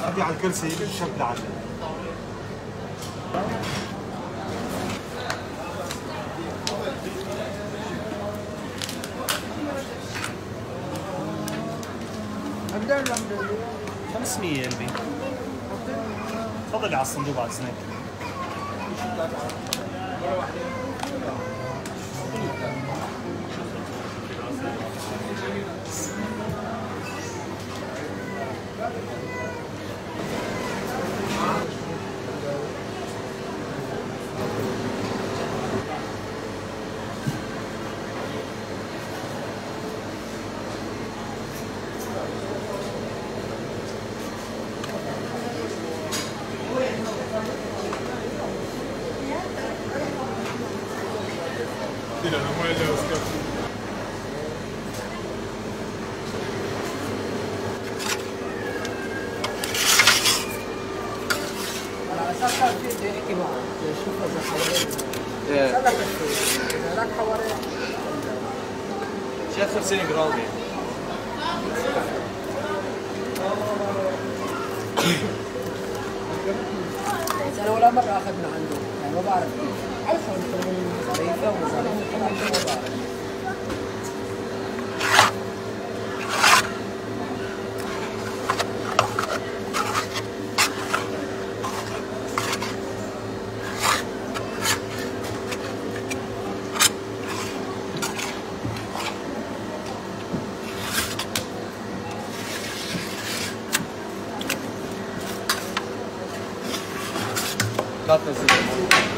قاعدين على الكرسي شب لعله عندنا عندنا 500 قلبي تفضلي على الصندوق بعد سنة على أساس جرام يعني بس أنا ولا مره اخذنا عنده roubaram. Aí eu falei, então, mas aí foi. datas e demônios.